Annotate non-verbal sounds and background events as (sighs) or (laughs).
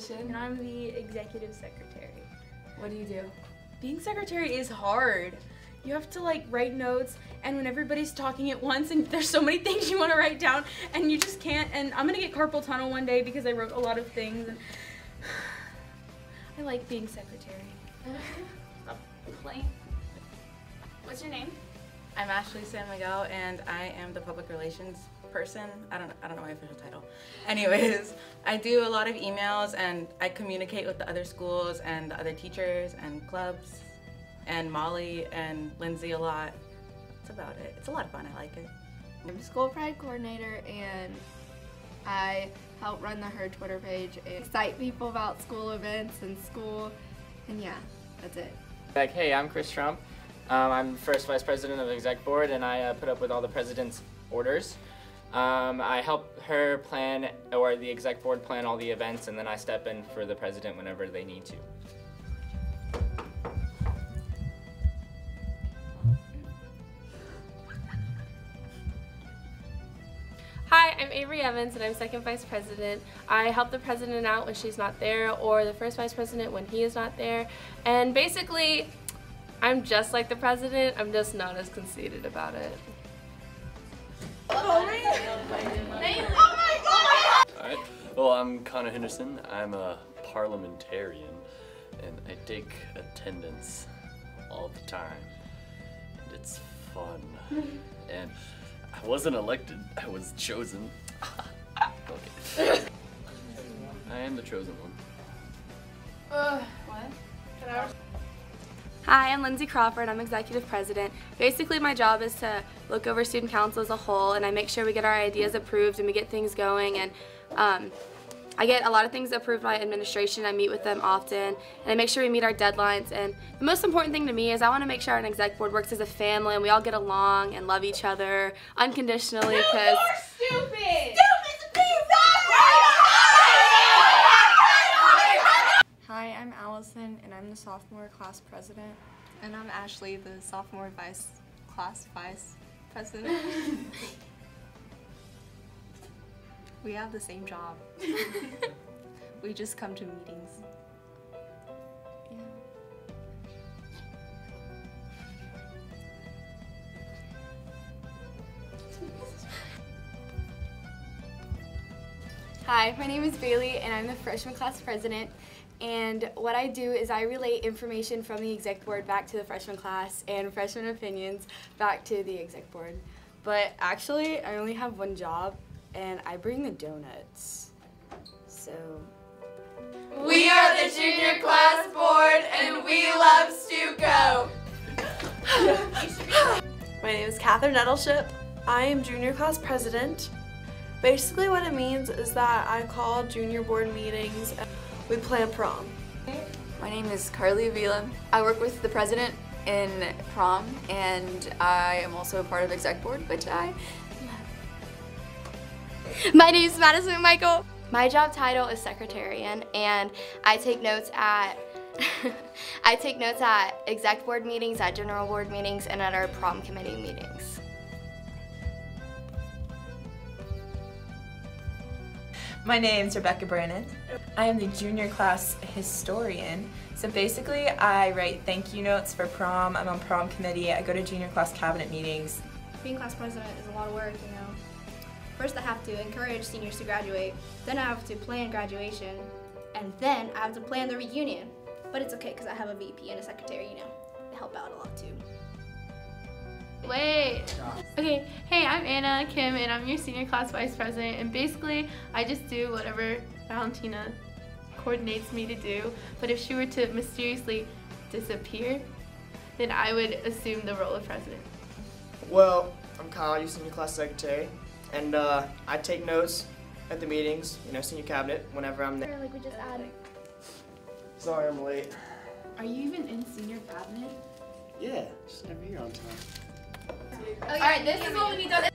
position? And I'm the executive secretary. What do you do? Being secretary is hard. You have to like write notes, and when everybody's talking at once, and there's so many (laughs) things you want to write down, and you just can't. And I'm gonna get carpal tunnel one day because I wrote a lot of things. And (sighs) I like being secretary. (laughs) Stop playing. What's your name? I'm Ashley San Miguel, and I am the public relations person. I don't, I don't know my official title. Anyways, I do a lot of emails, and I communicate with the other schools and the other teachers and clubs, and Molly and Lindsay a lot. That's about it. It's a lot of fun. I like it. I'm school pride coordinator and I help run the HER Twitter page and excite people about school events and school and yeah, that's it. Like, hey, I'm Chris Trump. Um, I'm first vice president of the exec board and I uh, put up with all the president's orders. Um, I help her plan or the exec board plan all the events and then I step in for the president whenever they need to. Hi, I'm Avery Evans and I'm second vice president. I help the president out when she's not there or the first vice president when he is not there. And basically, I'm just like the president, I'm just not as conceited about it. Alright. Well, I'm Connor Henderson. I'm a parliamentarian and I take attendance all the time. And it's fun. (laughs) and I wasn't elected, I was chosen. (laughs) okay. I am the chosen one. Hi, I'm Lindsay Crawford. I'm executive president. Basically, my job is to look over student council as a whole, and I make sure we get our ideas approved and we get things going. And um, I get a lot of things approved by administration. I meet with them often, and I make sure we meet our deadlines. And the most important thing to me is I want to make sure our exec board works as a family and we all get along and love each other unconditionally. Because Stupid! Hi, I'm Allison and I'm the sophomore class president. And I'm Ashley, the sophomore vice class vice president. (laughs) we have the same job. (laughs) we just come to meetings. Hi, my name is Bailey and I'm the freshman class president. And what I do is I relay information from the exec board back to the freshman class and freshman opinions back to the exec board. But actually, I only have one job and I bring the donuts. So, We are the junior class board and we love Stuco. (laughs) My name is Catherine Nettleship. I am junior class president. Basically what it means is that I call junior board meetings and we plan prom. My name is Carly Avila. I work with the president in prom and I am also a part of exec board, which I love. My name is Madison Michael. My job title is secretarian, and I take notes at (laughs) I take notes at exec board meetings, at general board meetings, and at our prom committee meetings. My name's Rebecca Brannon. I am the junior class historian. So basically, I write thank you notes for prom. I'm on prom committee. I go to junior class cabinet meetings. Being class president is a lot of work, you know. First, I have to encourage seniors to graduate. Then, I have to plan graduation. And then, I have to plan the reunion. But it's okay because I have a VP and a secretary, you know. They help out a lot too. Wait. Okay, hey, I'm Anna Kim, and I'm your senior class vice president. And basically, I just do whatever Valentina coordinates me to do. But if she were to mysteriously disappear, then I would assume the role of president. Well, I'm Kyle, your senior class secretary, and uh, I take notes at the meetings, you know, senior cabinet, whenever I'm there. Like we just added. Sorry I'm late. Are you even in senior cabinet? Yeah, just never here on time. Alright, this is what we need to